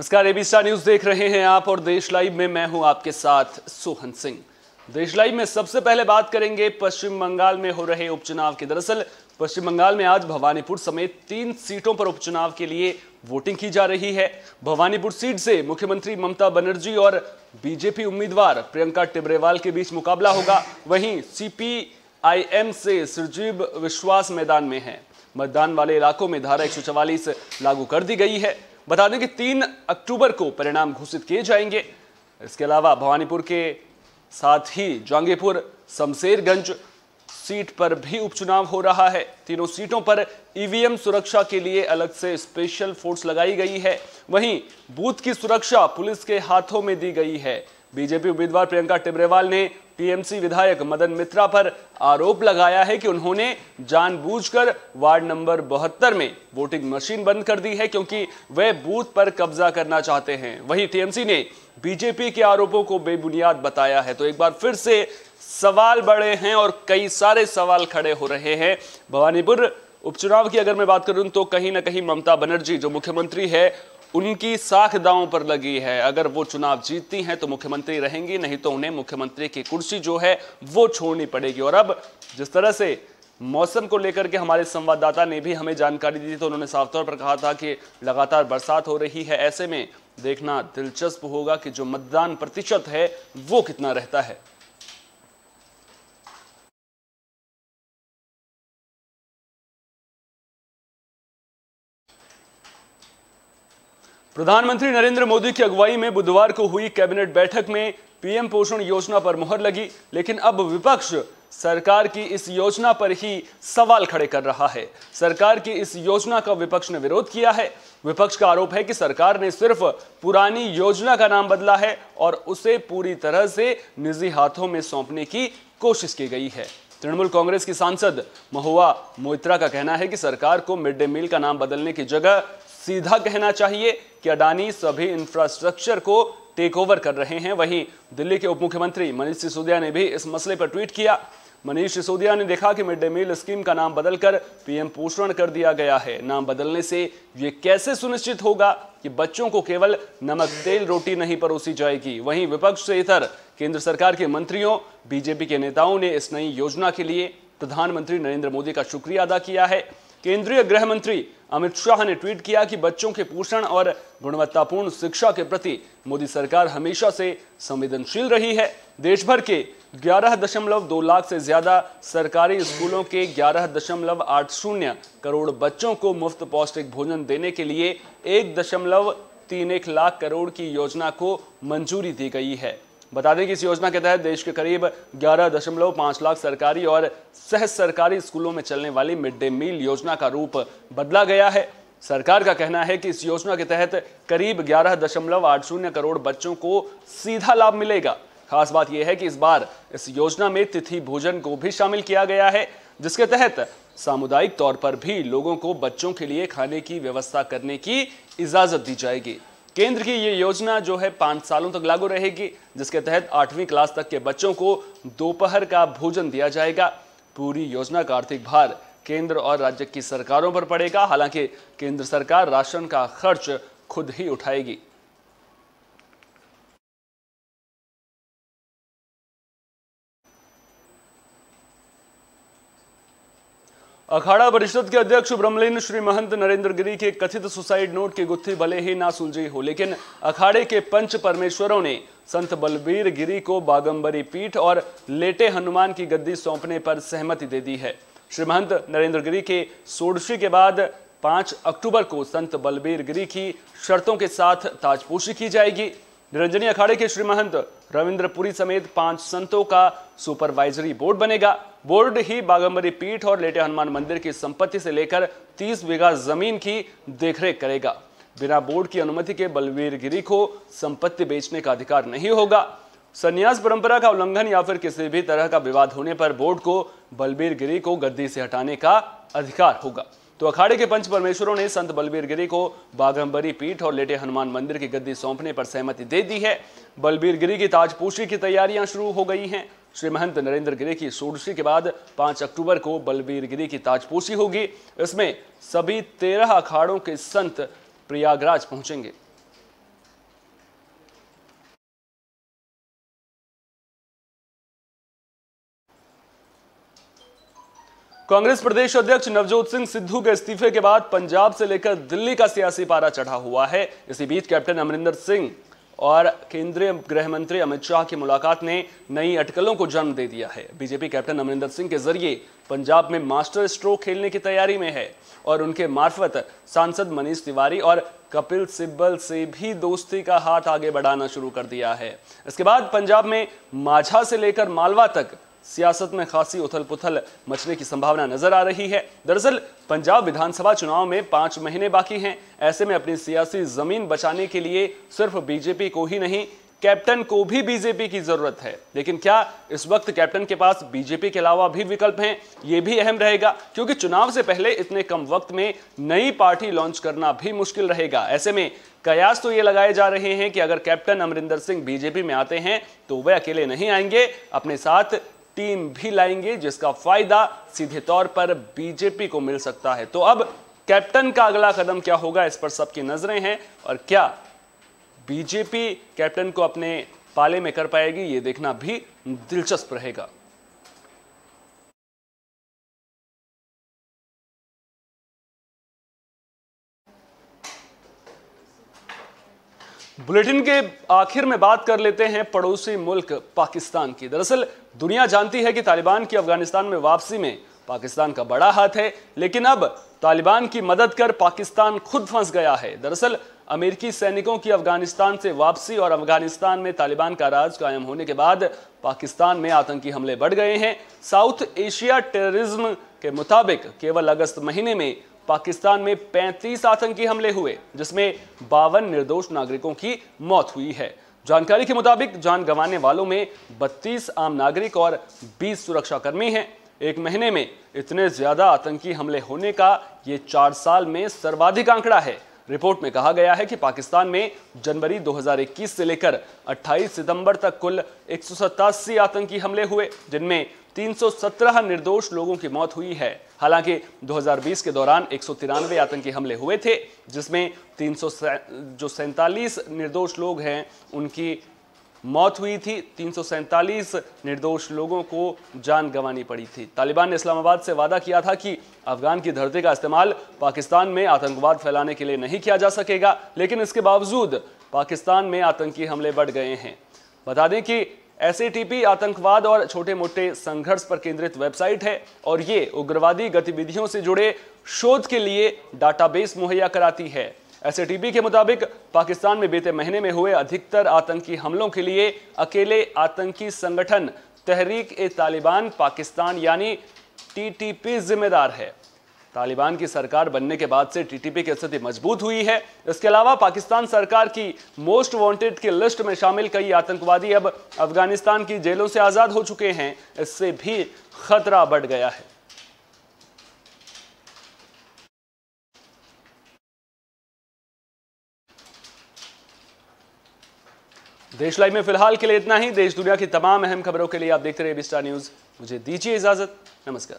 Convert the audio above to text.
नमस्कार AB star news देख रहे हैं आप और देश लाइव में मैं हूँ आपके साथ सोहन सिंह। देश लाइव में सबसे पहले बात करेंगे पश्चिम बंगाल में हो रहे उपचुनाव की। दरअसल, पश्चिम बंगाल में आज भवानीपुर समेत तीन सीटों पर उपचुनाव के लिए वोटिंग की जा रही है। भवानीपुर सीट से मुख्यमंत्री ममता बनर्जी और बीजेपी उम्मीदवार प्रियंका टिब्रेवाल के बीच मुकाबला होगा। वहीं सीपीआईएम से सुरजीव विश्वास मैदान में है। मतदान वाले इलाकों में धारा एक लागू कर दी गई है। बता दें कि तीन अक्टूबर को परिणाम घोषित किए जाएँगे। इसके अलावा भवानीपुर के साथ ही जहांगीरपुर, शमशेरगंज सीट पर भी उपचुनाव हो रहा है। तीनों सीटों पर ईवीएम सुरक्षा के लिए अलग से स्पेशल फोर्स लगाई गई है। वहीं बूथ की सुरक्षा पुलिस के हाथों में दी गई है। बीजेपी उम्मीदवार प्रियंका टिब्रेवाल ने टीएमसी विधायक मदन मित्रा पर आरोप लगाया है कि उन्होंने जानबूझकर वार्ड नंबर बहत्तर में वोटिंग मशीन बंद कर दी है क्योंकि वे बूथ पर कब्जा करना चाहते हैं। वहीं टीएमसी ने बीजेपी के आरोपों को बेबुनियाद बताया है। तो एक बार फिर से सवाल बढ़े हैं और कई सारे सवाल खड़े हो रहे हैं। भवानीपुर उपचुनाव की अगर मैं बात करूँ तो कहीं ना कहीं ममता बनर्जी, जो मुख्यमंत्री है उनकी साख दांव पर लगी है। अगर वो चुनाव जीतती हैं तो मुख्यमंत्री रहेंगी, नहीं तो उन्हें मुख्यमंत्री की कुर्सी जो है वो छोड़नी पड़ेगी। और अब जिस तरह से मौसम को लेकर के हमारे संवाददाता ने भी हमें जानकारी दी थी तो उन्होंने साफ़ तौर पर कहा था कि लगातार बरसात हो रही है। ऐसे में देखना दिलचस्प होगा कि जो मतदान प्रतिशत है वो कितना रहता है। प्रधानमंत्री नरेंद्र मोदी की अगुवाई में बुधवार को हुई कैबिनेट बैठक में पीएम पोषण योजना पर मुहर लगी, लेकिन अब विपक्ष सरकार की इस योजना पर ही सवाल खड़े कर रहा है। सरकार की इस योजना का विपक्ष ने विरोध किया है। विपक्ष का आरोप है कि सरकार ने सिर्फ़ पुरानी योजना का नाम बदला है और उसे पूरी तरह से निजी हाथों में सौंपने की कोशिश की गई है। तृणमूल कांग्रेस की सांसद महुआ मोइत्रा का कहना है कि सरकार को मिड डे मील का नाम बदलने की जगह सीधा कहना चाहिए कि अडानी सभी इंफ्रास्ट्रक्चर को टेक ओवर कर रहे हैं। वहीं दिल्ली के उप मुख्यमंत्री मनीष सिसोदिया ने भी इस मसले पर ट्वीट किया। मनीष सिसोदिया ने देखा कि मिड डे मील स्कीम का नाम बदलकर पीएम पोषण कर दिया गया है। नाम बदलने से ये कैसे सुनिश्चित होगा कि बच्चों को केवल नमक, तेल, रोटी नहीं परोसी जाएगी? वहीं विपक्ष से इतर केंद्र सरकार के मंत्रियों, बीजेपी के नेताओं ने इस नई योजना के लिए प्रधानमंत्री नरेंद्र मोदी का शुक्रिया अदा किया है। केंद्रीय गृह मंत्री अमित शाह ने ट्वीट किया कि बच्चों के पोषण और गुणवत्तापूर्ण शिक्षा के प्रति मोदी सरकार हमेशा से संवेदनशील रही है। देश भर के ग्यारह दशमलव दो लाख से ज़्यादा सरकारी स्कूलों के ग्यारह दशमलव आठ शून्य करोड़ बच्चों को मुफ़्त पौष्टिक भोजन देने के लिए एक दशमलव तीन एक लाख करोड़ की योजना को मंजूरी दी गई है। बता दें कि इस योजना के तहत देश के करीब ग्यारह दशमलव पाँच लाख सरकारी और सह सरकारी स्कूलों में चलने वाली मिड डे मील योजना का रूप बदला गया है। सरकार का कहना है कि इस योजना के तहत करीब ग्यारह दशमलव आठ शून्य करोड़ बच्चों को सीधा लाभ मिलेगा। खास बात यह है कि इस बार इस योजना में तिथि भोजन को भी शामिल किया गया है, जिसके तहत सामुदायिक तौर पर भी लोगों को बच्चों के लिए खाने की व्यवस्था करने की इजाज़त दी जाएगी। केंद्र की ये योजना जो है पाँच सालों तक लागू रहेगी, जिसके तहत आठवीं क्लास तक के बच्चों को दोपहर का भोजन दिया जाएगा। पूरी योजना का आर्थिक भार केंद्र और राज्य की सरकारों पर पड़ेगा। हालाँकि केंद्र सरकार राशन का खर्च खुद ही उठाएगी। अखाड़ा परिषद के अध्यक्ष ब्रह्मलीन श्री महंत नरेंद्र गिरी के कथित सुसाइड नोट की गुत्थी भले ही ना सुलझी हो, लेकिन अखाड़े के पंच परमेश्वरों ने संत बलबीर गिरी को बागंबरी पीठ और लेटे हनुमान की गद्दी सौंपने पर सहमति दे दी है। श्री महंत नरेंद्र गिरी के सोडशी के बाद पाँच अक्टूबर को संत बलबीर गिरी की शर्तों के साथ ताजपोशी की जाएगी। निरंजनी अखाड़े के श्री महंत रविंद्रपुरी समेत पाँच संतों का सुपरवाइजरी बोर्ड बनेगा। बोर्ड ही बागंबरी पीठ और लेटे हनुमान मंदिर की संपत्ति से लेकर 30 बीघा ज़मीन की देखरेख करेगा। बिना बोर्ड की अनुमति के बलवीर गिरी को संपत्ति बेचने का अधिकार नहीं होगा। संन्यास परंपरा का उल्लंघन या फिर किसी भी तरह का विवाद होने पर बोर्ड को बलबीर गिरी को गद्दी से हटाने का अधिकार होगा। तो अखाड़े के पंच परमेश्वरों ने संत बलबीर गिरी को बाघम्बरी पीठ और लेटे हनुमान मंदिर की गद्दी सौंपने पर सहमति दे दी है। बलबीर गिरी की ताजपोशी की तैयारियाँ शुरू हो गई हैं। श्री महंत नरेंद्र गिरी की सोडशी के बाद 5 अक्टूबर को बलबीर गिरी की ताजपोशी होगी। इसमें सभी तेरह अखाड़ों के संत प्रयागराज पहुँचेंगे। कांग्रेस प्रदेश अध्यक्ष नवजोत सिंह सिद्धू के इस्तीफे के बाद पंजाब से लेकर दिल्ली का सियासी पारा चढ़ा हुआ है। इसी बीच कैप्टन अमरिंदर सिंह और केंद्रीय गृह मंत्री अमित शाह की मुलाकात ने नई अटकलों को जन्म दे दिया है। बीजेपी कैप्टन अमरिंदर सिंह के ज़रिए पंजाब में मास्टर स्ट्रोक खेलने की तैयारी में है और उनके मार्फत सांसद मनीष तिवारी और कपिल सिब्बल से भी दोस्ती का हाथ आगे बढ़ाना शुरू कर दिया है। इसके बाद पंजाब में माझा से लेकर मालवा तक सियासत में खासी उथल पुथल मचने की संभावना नज़र आ रही है। दरअसल, पंजाब विधानसभा चुनाव में पाँच महीने बाकी हैं। ऐसे में अपनी सियासी ज़मीन बचाने के लिए सिर्फ़ बीजेपी को ही नहीं, कैप्टन को भी बीजेपी की ज़रूरत है। लेकिन क्या इस वक्त कैप्टन के पास बीजेपी के अलावा भी विकल्प हैं यह भी अहम रहेगा, क्योंकि चुनाव से पहले इतने कम वक्त में नई पार्टी लॉन्च करना भी मुश्किल रहेगा। ऐसे में कयास तो ये लगाए जा रहे हैं कि अगर कैप्टन अमरिंदर सिंह बीजेपी में आते हैं तो वे अकेले नहीं आएँगे। अपने साथ टीम भी लाएँगे, जिसका फ़ायदा सीधे तौर पर बीजेपी को मिल सकता है। तो अब कैप्टन का अगला कदम क्या होगा, इस पर सबकी नज़रें हैं, और क्या बीजेपी कैप्टन को अपने पाले में कर पाएगी, ये देखना भी दिलचस्प रहेगा। बुलेटिन के आखिर में बात कर लेते हैं पड़ोसी मुल्क पाकिस्तान की। दरअसल, दुनिया जानती है कि तालिबान की अफ़गानिस्तान में वापसी में पाकिस्तान का बड़ा हाथ है, लेकिन अब तालिबान की मदद कर पाकिस्तान खुद फंस गया है। दरअसल, अमेरिकी सैनिकों की अफ़गानिस्तान से वापसी और अफ़गानिस्तान में तालिबान का राज कायम होने के बाद पाकिस्तान में आतंकी हमले बढ़ गए हैं। साउथ एशिया टेररिज्म के मुताबिक केवल अगस्त महीने में पाकिस्तान में 35 आतंकी हमले हुए, जिसमें बावन निर्दोष नागरिकों की मौत हुई है। जानकारी के मुताबिक जान गंवाने वालों में 32 आम नागरिक और 20 सुरक्षाकर्मी हैं। एक महीने में इतने ज़्यादा आतंकी हमले होने का ये चार साल में सर्वाधिक आंकड़ा है। रिपोर्ट में कहा गया है कि पाकिस्तान में जनवरी 2021 से लेकर 28 सितंबर तक कुल एक सौ सतासी आतंकी हमले हुए, जिनमें 317 निर्दोष लोगों की मौत हुई है। हालाँकि 2020 के दौरान एक सौ तिरानवे आतंकी हमले हुए थे, जिसमें तीन सौ, जो सैंतालीस निर्दोष लोग हैं, उनकी मौत हुई थी, तीन सौ सैंतालीस निर्दोष लोगों को जान गंवानी पड़ी थी। तालिबान ने इस्लामाबाद से वादा किया था कि अफगान की धरती का इस्तेमाल पाकिस्तान में आतंकवाद फैलाने के लिए नहीं किया जा सकेगा, लेकिन इसके बावजूद पाकिस्तान में आतंकी हमले बढ़ गए हैं। बता दें कि एस आतंकवाद और छोटे मोटे संघर्ष पर केंद्रित वेबसाइट है और ये उग्रवादी गतिविधियों से जुड़े शोध के लिए डाटाबेस मुहैया कराती है। एस के मुताबिक पाकिस्तान में बीते महीने में हुए अधिकतर आतंकी हमलों के लिए अकेले आतंकी संगठन तहरीक ए तालिबान पाकिस्तान यानी टीटीपी जिम्मेदार है। तालिबान की सरकार बनने के बाद से टीटीपी की स्थिति मज़बूत हुई है। इसके अलावा पाकिस्तान सरकार की मोस्ट वांटेड की लिस्ट में शामिल कई आतंकवादी अब अफ़गानिस्तान की जेलों से आज़ाद हो चुके हैं। इससे भी खतरा बढ़ गया है। देश लाइव में फ़िलहाल के लिए इतना ही। देश दुनिया की तमाम अहम खबरों के लिए आप देखते रहे बिस्टा न्यूज़ मुझे दीजिए इजाज़त। नमस्कार।